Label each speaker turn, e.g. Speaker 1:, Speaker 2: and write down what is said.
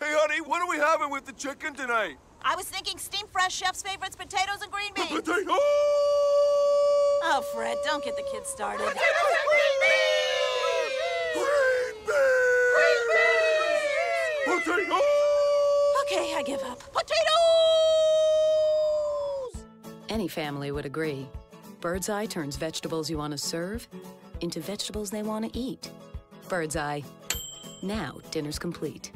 Speaker 1: Hey, honey, what are we having with the chicken tonight?
Speaker 2: I was thinking Steamfresh chef's favorites, potatoes and green beans.
Speaker 1: Potatoes!
Speaker 2: Oh, Fred, don't get the kids started.
Speaker 1: Potatoes and Green beans! Potato!
Speaker 2: Okay, I give up. Potatoes!
Speaker 3: Any family would agree. Bird's Eye turns vegetables you want to serve into vegetables they want to eat. Bird's Eye. Now dinner's complete.